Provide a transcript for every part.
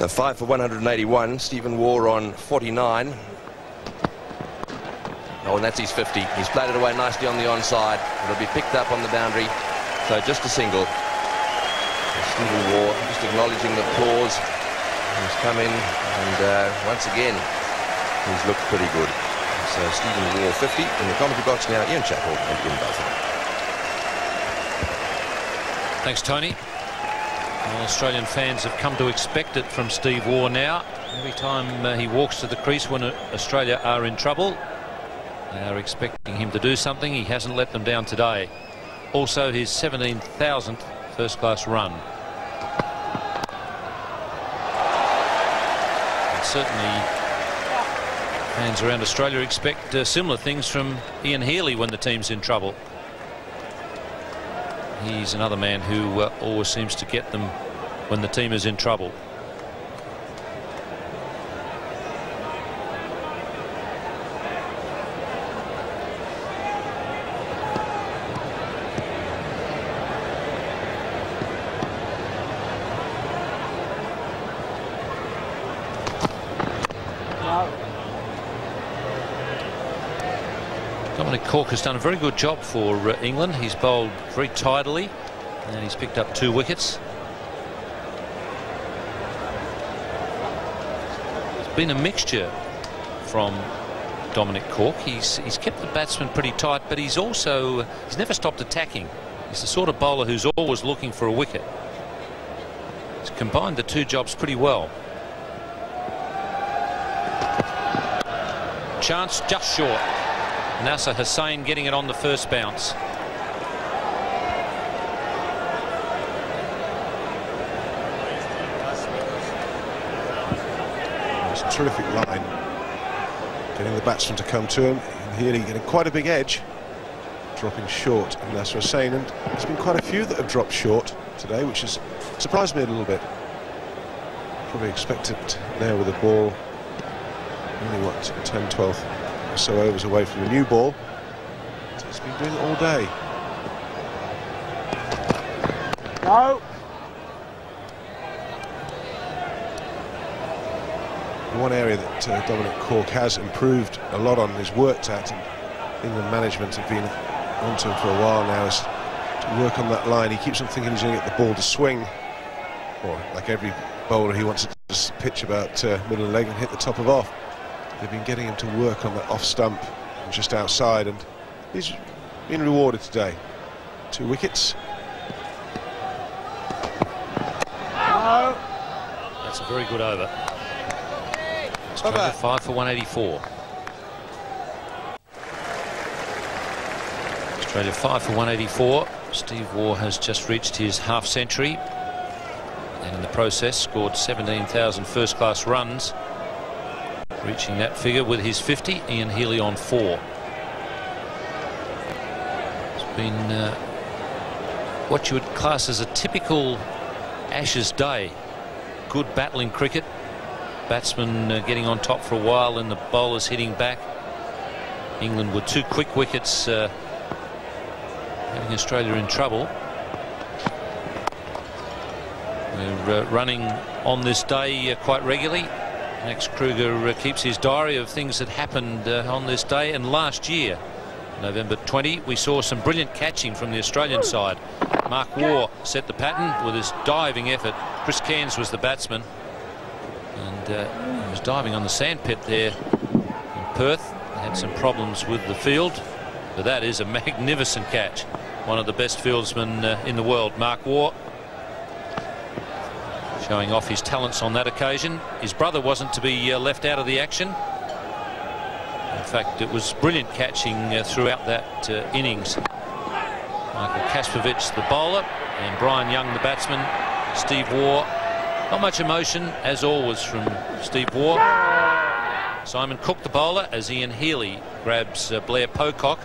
So five for 181. Stephen Waugh on 49. Oh, and that's his 50. He's played it away nicely on the onside. It'll be picked up on the boundary. So just a single. Stephen Waugh just acknowledging the applause. He's come in and uh, once again he's looked pretty good. So Stephen Waugh 50 in the commentary box now. Ian Chappell and Ian Botham. Thanks, Tony. Well, Australian fans have come to expect it from Steve Waugh now. Every time uh, he walks to the crease when Australia are in trouble, they are expecting him to do something. He hasn't let them down today. Also, his 17,000th first-class run. And certainly, fans around Australia expect uh, similar things from Ian Healy when the team's in trouble. He's another man who uh, always seems to get them when the team is in trouble. Dominic Cork has done a very good job for uh, England. He's bowled very tidily and he's picked up two wickets. It's been a mixture from Dominic Cork. He's he's kept the batsman pretty tight, but he's also he's never stopped attacking. He's the sort of bowler who's always looking for a wicket. He's combined the two jobs pretty well. Chance just short. Nasser Hussain getting it on the first bounce. It's a terrific line. Getting the batsman to come to him. Here he's getting quite a big edge. Dropping short and Nasser Hussain. And there's been quite a few that have dropped short today, which has surprised me a little bit. Probably expected there with the ball. Only what, 10, 12 or so overs away from the new ball. He's been doing it all day. No. One area that uh, Dominic Cork has improved a lot on is worked at, and England management have been onto him for a while now, is to work on that line. He keeps on thinking he's going to get the ball to swing, or like every bowler, he wants to pitch about uh, middle of the leg and hit the top of off. They've been getting him to work on that off stump just outside, and he's been rewarded today. Two wickets. No. That's a very good over. Australia five for 184. Australia five for 184. Steve Waugh has just reached his half century and in the process scored 17,000 first class runs reaching that figure with his 50 Ian Healy on four. It's been uh, what you would class as a typical Ashes day. Good battling cricket. Batsmen uh, getting on top for a while and the bowlers hitting back. England with two quick wickets uh, having Australia in trouble. We're uh, running on this day uh, quite regularly Max Kruger uh, keeps his diary of things that happened uh, on this day. And last year November 20 we saw some brilliant catching from the Australian side. Mark Waugh set the pattern with his diving effort. Chris Cairns was the batsman. And uh, he was diving on the sandpit there in Perth. They had some problems with the field. But that is a magnificent catch. One of the best fieldsmen uh, in the world. Mark Waugh showing off his talents on that occasion. His brother wasn't to be uh, left out of the action. In fact, it was brilliant catching uh, throughout that uh, innings. Michael Kasprowicz, the bowler, and Brian Young, the batsman. Steve Waugh. Not much emotion, as always, from Steve Waugh. Simon Cook, the bowler, as Ian Healy grabs uh, Blair Pocock.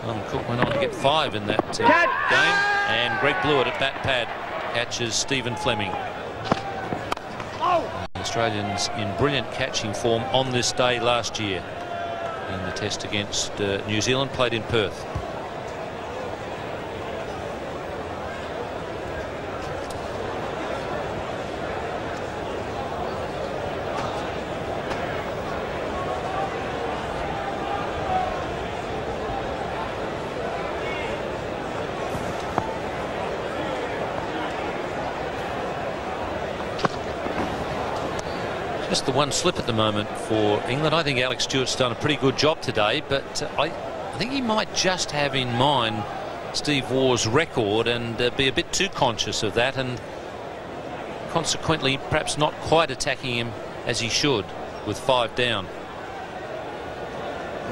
Simon Cook went on to get five in that uh, game. And Greg Blewett at bat pad catches Stephen Fleming. Oh. Australians in brilliant catching form on this day last year in the test against uh, New Zealand played in Perth. Just the one slip at the moment for England. I think Alec Stewart's done a pretty good job today, but uh, I, I think he might just have in mind Steve Waugh's record and uh, be a bit too conscious of that and consequently perhaps not quite attacking him as he should with five down.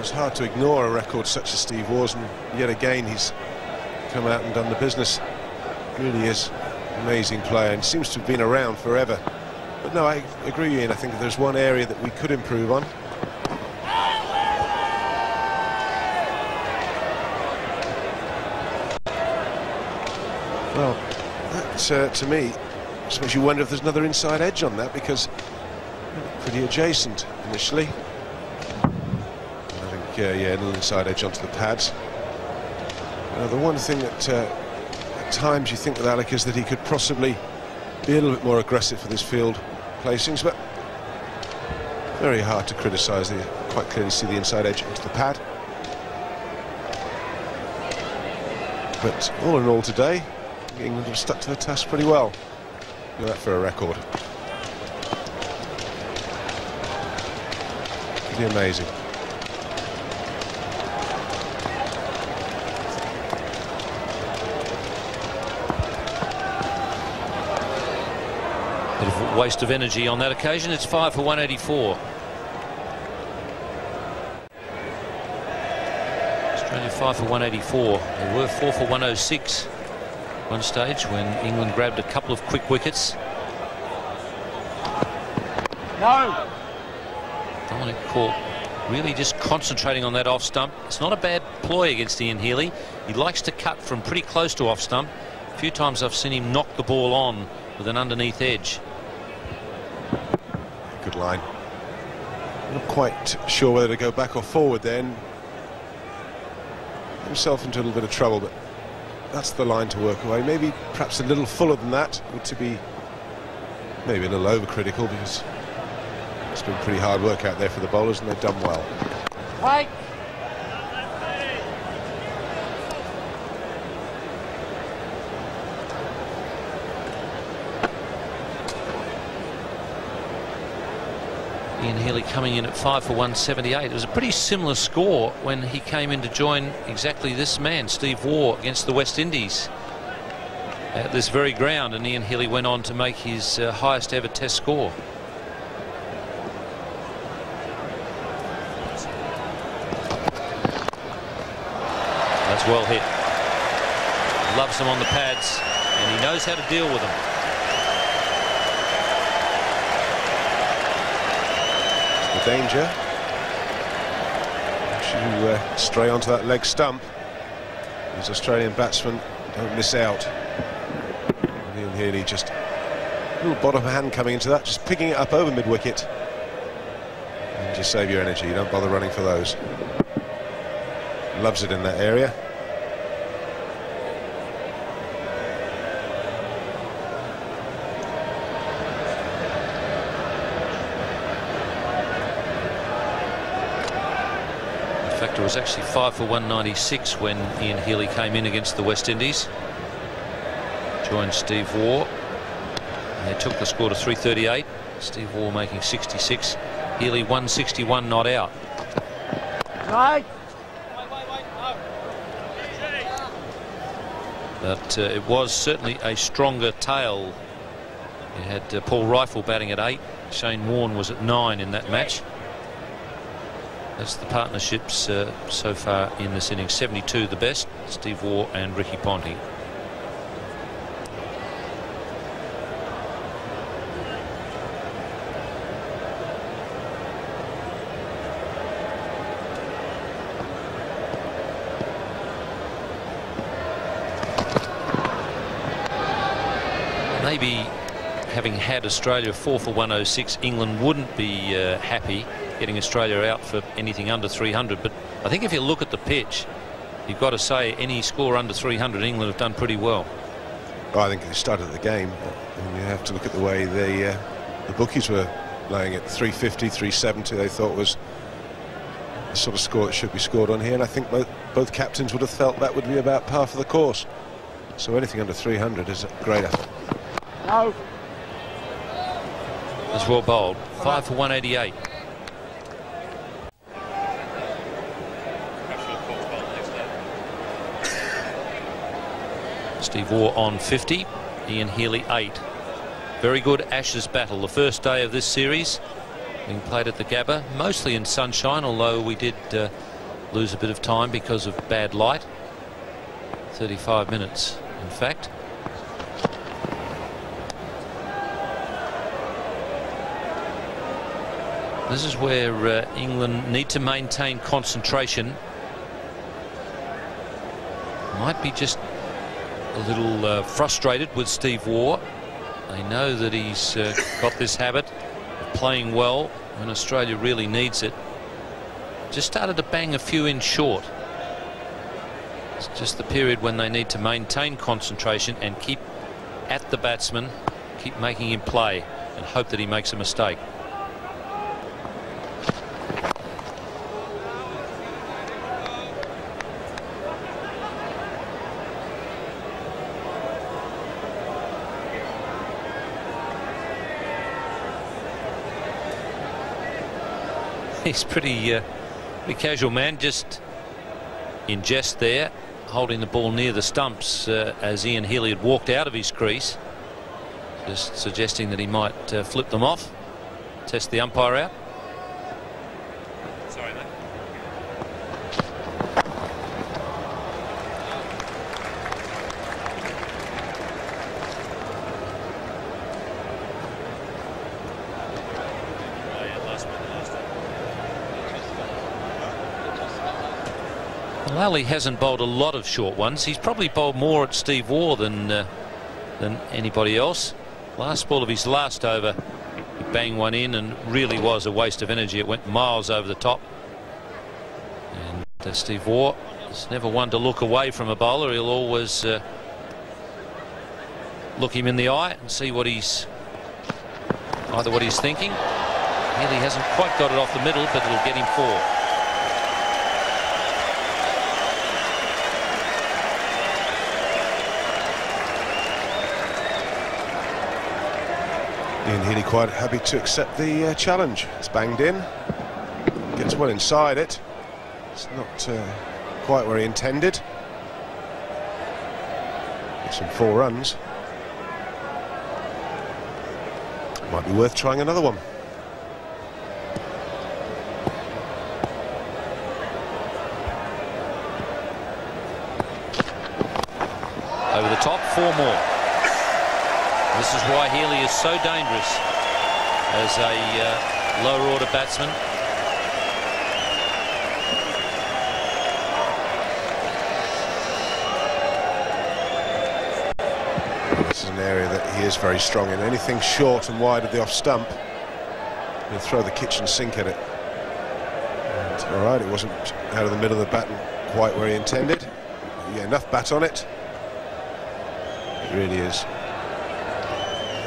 It's hard to ignore a record such as Steve Waugh's and yet again he's come out and done the business. Really is an amazing player and seems to have been around forever. But no, I agree, Ian. I think there's one area that we could improve on. Well, that, uh, to me, makes you wonder if there's another inside edge on that because pretty adjacent initially. I think, uh, yeah, an inside edge onto the pads. Now, the one thing that uh, at times you think with Alec is that he could possibly be a little bit more aggressive for this field placings, but very hard to criticise. They quite clearly see the inside edge into the pad. But all in all today, England have stuck to the task pretty well. Look that for a record. Pretty amazing. Bit of waste of energy on that occasion. It's five for 184. Australia five for 184. They were four for 106 one stage when England grabbed a couple of quick wickets. No. Dominic Cork really just concentrating on that off stump. It's not a bad ploy against Ian Healy. He likes to cut from pretty close to off stump. A few times I've seen him knock the ball on with an underneath edge line. Not quite sure whether to go back or forward then. Himself into a little bit of trouble, but that's the line to work away. Maybe perhaps a little fuller than that would to be maybe a little overcritical because it's been pretty hard work out there for the bowlers and they've done well. Right. Ian Healy coming in at 5 for 178. It was a pretty similar score when he came in to join exactly this man, Steve Waugh, against the West Indies at this very ground. And Ian Healy went on to make his uh, highest ever test score. That's well hit. Loves them on the pads and he knows how to deal with them. Danger. To uh, stray onto that leg stump. These Australian batsmen don't miss out. Ian Healy just a little bottom hand coming into that, just picking it up over mid wicket. And just save your energy, you don't bother running for those. Loves it in that area. It was actually five for 196 when Ian Healy came in against the West Indies. Joined Steve Waugh. And they took the score to 338. Steve Waugh making 66. Healy 161 not out. Right. But uh, it was certainly a stronger tail. You had uh, Paul Reiffel batting at eight. Shane Warne was at nine in that match. That's the partnerships uh, so far in this innings. 72 the best, Steve Waugh and Ricky Ponting. Maybe having had Australia 4 for 106, England wouldn't be uh, happy getting Australia out for anything under 300. But I think if you look at the pitch, you've got to say any score under 300, England have done pretty well. well I think they started the game. And you have to look at the way the uh, the bookies were laying at 350, 370. They thought was the sort of score that should be scored on here. And I think both, both captains would have felt that would be about par for the course. So anything under 300 is a great effort. No. As well bowled. Five for 188. Steve Waugh on 50. Ian Healy 8. Very good Ashes battle. The first day of this series being played at the Gabba, mostly in sunshine, although we did uh, lose a bit of time because of bad light. 35 minutes, in fact. This is where uh, England need to maintain concentration. Might be just a little uh, frustrated with Steve Waugh. They know that he's uh, got this habit of playing well when Australia really needs it. Just started to bang a few in short. It's just the period when they need to maintain concentration and keep at the batsman, keep making him play and hope that he makes a mistake. He's pretty, uh, pretty casual man, just in jest there, holding the ball near the stumps uh, as Ian Healy had walked out of his crease, just suggesting that he might uh, flip them off, test the umpire out. Lally hasn't bowled a lot of short ones. He's probably bowled more at Steve Waugh than uh, than anybody else. Last ball of his last over, he banged one in and really was a waste of energy. It went miles over the top. And uh, Steve Waugh is never one to look away from a bowler. He'll always uh, look him in the eye and see what he's either what he's thinking. Healy hasn't quite got it off the middle, but it'll get him four. Ian Healy quite happy to accept the uh, challenge. It's banged in. Gets well inside it. It's not uh, quite where he intended. Gets some four runs. Might be worth trying another one. Over the top, four more. This is why Healy is so dangerous as a uh, lower order batsman. This is an area that he is very strong in. Anything short and wide of the off stump, he'll throw the kitchen sink at it. And, all right, it wasn't out of the middle of the bat quite where he intended. Yeah, enough bat on it. It really is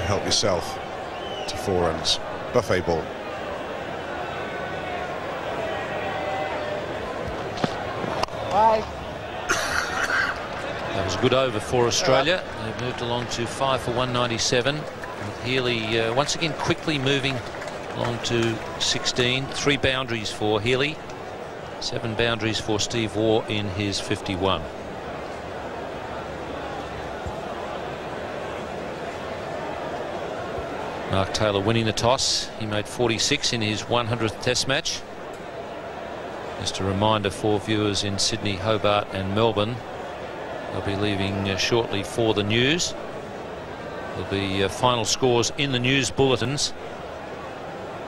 help yourself to four runs. Buffet ball. That was a good over for Australia. They've moved along to five for 197. With Healy uh, once again quickly moving along to 16. Three boundaries for Healy. Seven boundaries for Steve Waugh in his 51. Mark Taylor winning the toss. He made 46 in his 100th Test match. Just a reminder for viewers in Sydney, Hobart and Melbourne. They'll be leaving uh, shortly for the news. There'll be uh, final scores in the news bulletins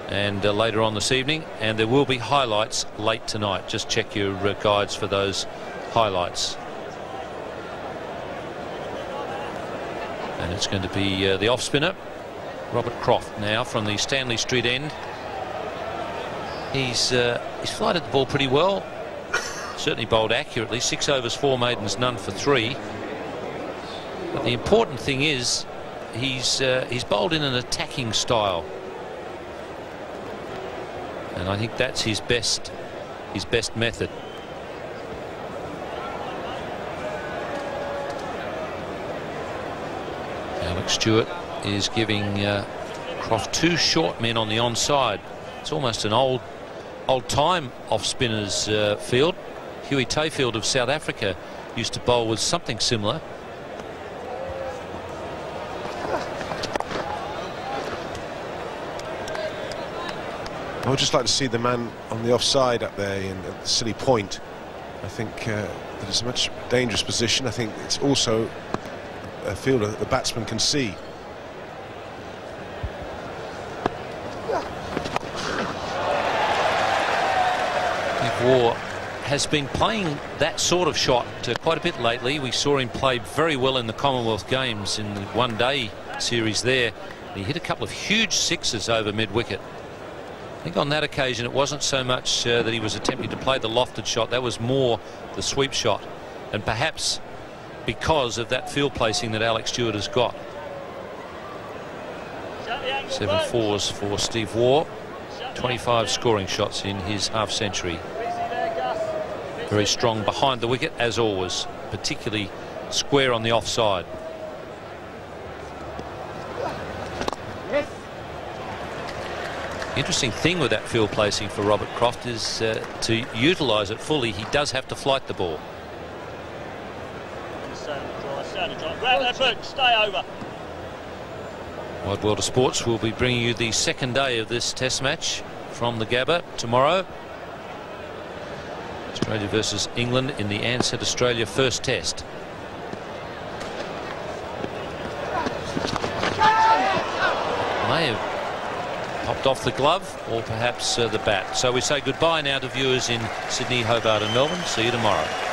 and uh, later on this evening and there will be highlights late tonight just check your uh, guides for those highlights and it's going to be uh, the off spinner Robert Croft now from the Stanley Street end. He's uh, he's flighted the ball pretty well. Certainly bowled accurately. Six overs, four maidens, none for three. But the important thing is he's uh, he's bowled in an attacking style, and I think that's his best his best method. Alec Stewart is giving uh, Croft, two short men on the onside. It's almost an old, old time off spinners uh, field. Hughie Tayfield of South Africa used to bowl with something similar. I would just like to see the man on the offside up there in at the silly point. I think uh, that it's a much dangerous position. I think it's also a fielder that the batsman can see. Waugh has been playing that sort of shot quite a bit lately. We saw him play very well in the Commonwealth Games in the one-day series there. He hit a couple of huge sixes over mid-wicket. I think on that occasion it wasn't so much uh, that he was attempting to play the lofted shot. That was more the sweep shot. And perhaps because of that field placing that Alec Stewart has got. Seven fours for Steve Waugh. 25 scoring shots in his half century. Very strong behind the wicket as always, particularly square on the offside. Interesting thing with that field placing for Robert Croft is uh, to utilise it fully. He does have to flight the ball. Wide World of Sports will be bringing you the second day of this Test match from the Gabba tomorrow. Australia versus England in the Ansett Australia first test. May have popped off the glove or perhaps uh, the bat. So we say goodbye now to viewers in Sydney, Hobart and Melbourne. See you tomorrow.